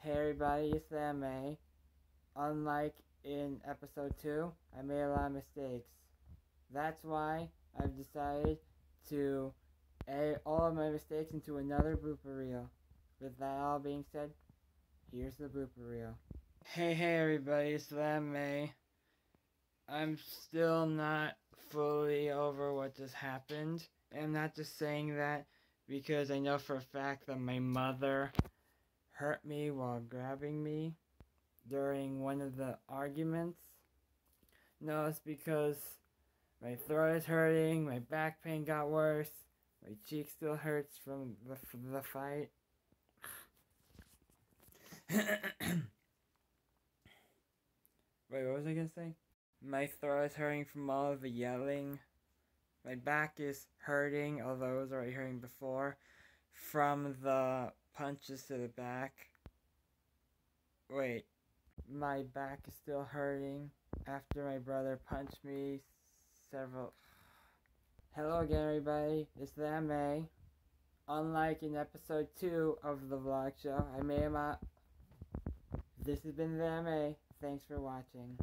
Hey everybody, it's the MA. Unlike in episode 2, I made a lot of mistakes. That's why I've decided to edit all of my mistakes into another blooper reel. With that all being said, here's the blooper reel. Hey, hey everybody, it's the MA. I'm still not fully over what just happened. I'm not just saying that because I know for a fact that my mother hurt me while grabbing me during one of the arguments. No, it's because my throat is hurting, my back pain got worse, my cheek still hurts from the, from the fight. Wait, what was I gonna say? My throat is hurting from all of the yelling. My back is hurting, although it was already hurting before, from the punches to the back. Wait, my back is still hurting after my brother punched me several. Hello again, everybody. It's the MA. Unlike in episode 2 of the vlog show, I may not. This has been the MA. Thanks for watching.